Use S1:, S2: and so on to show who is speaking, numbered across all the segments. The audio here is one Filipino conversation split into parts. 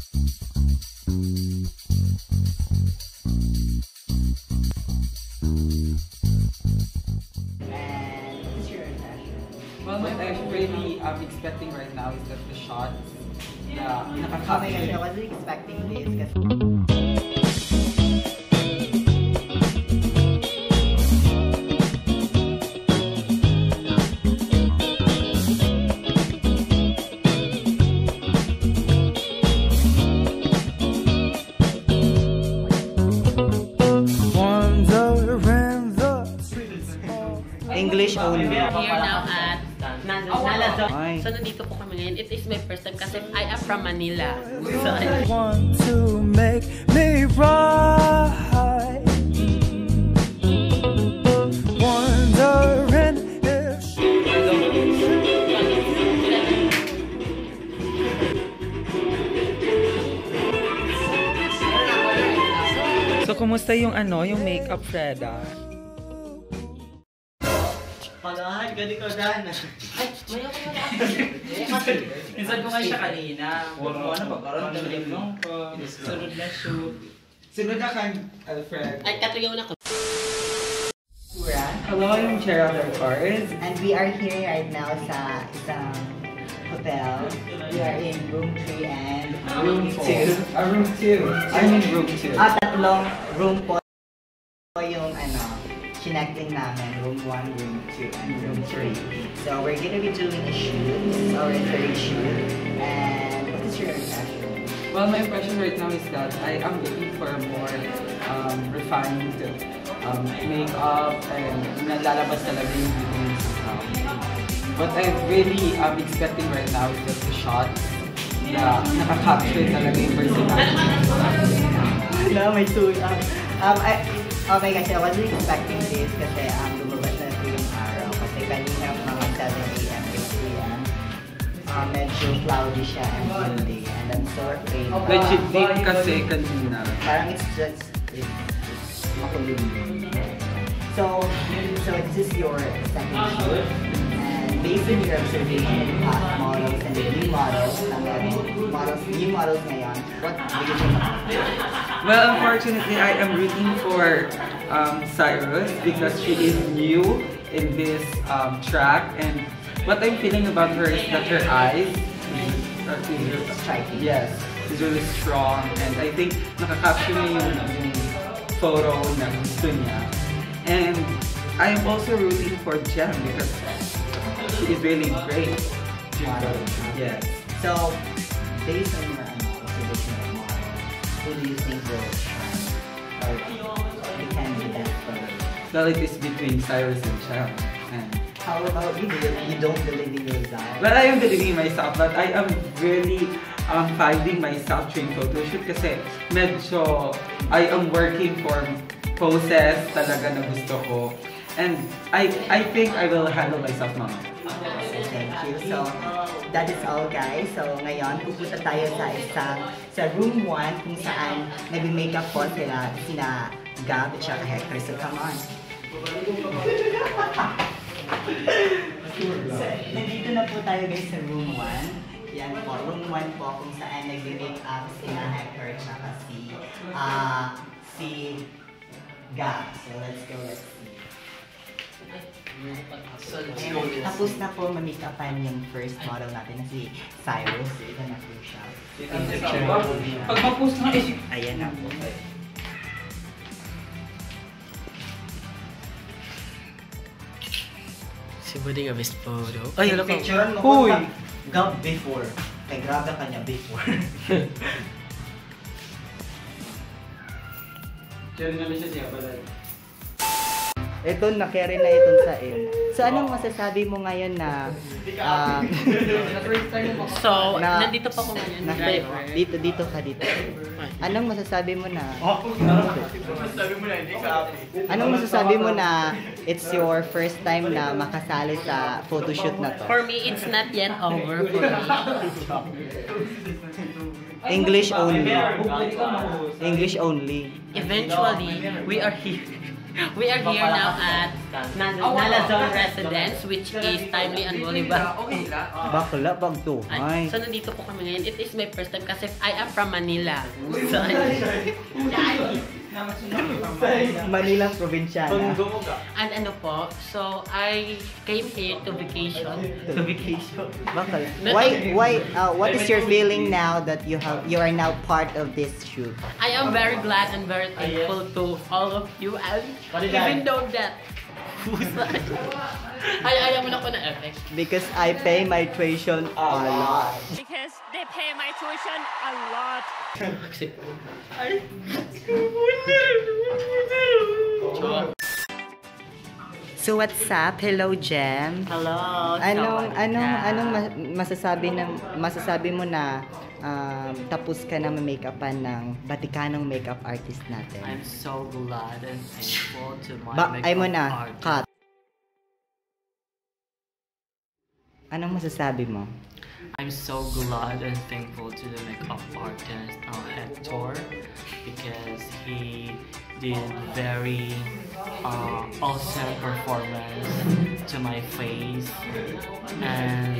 S1: Well, what I'm expecting right now is that the shots na
S2: Oh my gosh, I wasn't expecting this English only.
S3: here now at Nalazon.
S2: Ay.
S3: So, nandito po kami ngayon. It is my first time kasi I am from Manila. So, I-
S4: want to make me right. Wondering if
S1: So, kumusta yung ano, yung makeup, Freda?
S2: Pagahan, gani ko dyan.
S1: Minsan ko nga siya kanina. Huwag mo ano, pagkaroon ng limong ko. Sunod na shoot. Sunod na kan, Alfred.
S3: ay, katuyaw na ko.
S1: Hello, I'm Gerald Arcars.
S2: And we are here right now sa isang hotel. We are in room 3 and
S1: Room 2. Ah, room 2. I mean room 2.
S2: Ah, tatlong room po yung connecting namin. Room 1, room 2, and room 3. So we're gonna be doing a shoot. This is our third shoot. And what is your impression?
S1: Well, my impression right now is that I am looking for a more um, refined um, makeup and nalalabas talaga yung beauty um, What I'm really um, expecting right now is that the shots na nakaka-capture talaga yung personality.
S2: no, may two. Um, um, I, oh my gosh, I wasn't expecting this kasi um, lumabas na ito yung araw. Kasi kanina mga 7 a.m. 8 a.m. Um, medyo cloudy siya and windy. And I'm so afraid.
S1: Legit din kasi kanina.
S2: Parang it's just, it's just makulimlim. So, so this is your second shoot. And based on your observation of the past models and the new models, na meron, models, new models ngayon, what do you think?
S1: Well, unfortunately, I am rooting for um, Cyrus because she is new in this um, track and what I'm feeling about her is that her eyes are- is
S2: Striking.
S1: Yes, is really strong and I think nakakapture niya yung, yung photo na gusto niya. And I am also rooting for Jem because she is really great.
S2: Model.
S1: Yes.
S2: So, based on your observation of models, who do you think will shine? Or you can be best for
S1: Well, it is between Cyrus and Jem. And
S2: How about you? You, don't believe in your results?
S1: Well, I am believing in myself, but I am really um, finding myself during photo shoot kasi medyo I am working for poses talaga na gusto ko. And I I think I will handle myself mama.
S2: So, that is all guys. So, ngayon, pupunta tayo sa isang, sa room 1 kung saan nag-makeup po sila, sina Gab at saka Hector. So, come on. so, nandito na po tayo guys sa room 1. Yan po, room 1 po kung saan nag-makeup sina Hector at saka si, ah, si Gab. So, let's go, let's see. Ayan, Tapos na po mamake-upan yung first model natin na si Cyrus. Ito na po siya. Picture na.
S1: Pag mag-post nga is
S2: Ayan na po.
S3: Si Buding a best photo. Ay, ano ka?
S2: Picture mo ko Gab before. Kay grabe ka niya before.
S1: Diyan namin siya siya pala.
S2: Ito, na-carry na itong sa M. So, anong masasabi mo ngayon na... ah,
S3: So,
S2: Na-
S3: nandito pa ako ngayon,
S2: na
S3: driver.
S2: dito, dito ka dito. Anong masasabi mo na... Anong masasabi mo na it's your first time na makasali sa photoshoot na to?
S3: For me, it's not yet over for me.
S2: English only. English only.
S3: Eventually, we are here. We are here now at Nal- Nalazon Residence, which is Timely and Bolivar.
S2: Bakla pag to.
S3: Ay, so nandito po kami ngayon. It is my first time kasi I am from Manila. So,
S2: Manilang probinsyana.
S3: and ano po, so I came here to vacation. To vacation.
S2: Bakla. Why why uh, what is your feeling now that you have you are now part of this shoot?
S3: I am very glad and very thankful to all of you and even though that ay, ayaw mo na ko na effect.
S2: Because I pay my tuition a lot.
S5: because they pay my tuition a lot.
S2: So what's up? Hello, Jem.
S3: Hello.
S2: Anong anong anong ma- masasabi ng masasabi mo na um, tapos ka na ma-makeupan ng Batikanong makeup artist natin?
S6: I'm so glad and thankful to my
S2: Ba
S6: makeup
S2: ay mo na,
S6: artist.
S2: cut. Anong masasabi mo?
S6: I'm so glad and thankful to the makeup artist uh, Hector because he did very uh, awesome performance to my face and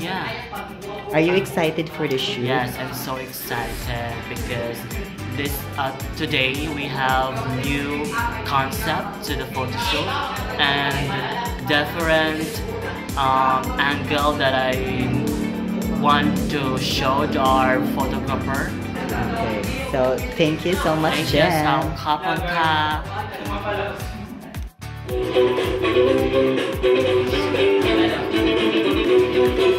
S6: yeah
S2: Are you excited for the shoot?
S6: Yes, I'm so excited because this uh, today we have new concept to the photo shoot and different um, angle that I want to show to our photographer.
S2: So, thank you so much,
S6: Thank you so.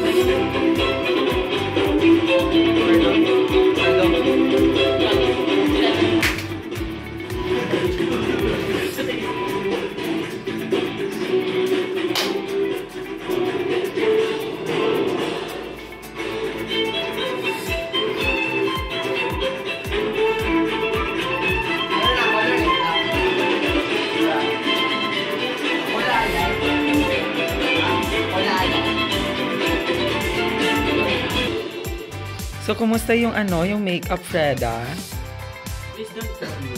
S1: So, kumusta yung ano, yung makeup, Freda?
S6: Please don't tell me.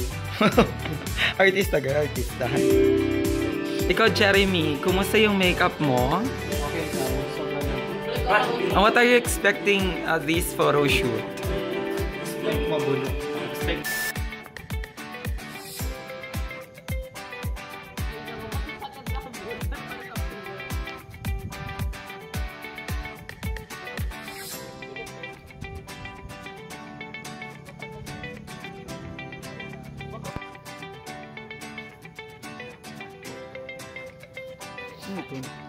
S1: artista ka, artista. Ikaw, Jeremy, kumusta yung makeup mo? And what are you expecting uh, this photo shoot?
S2: Ano to?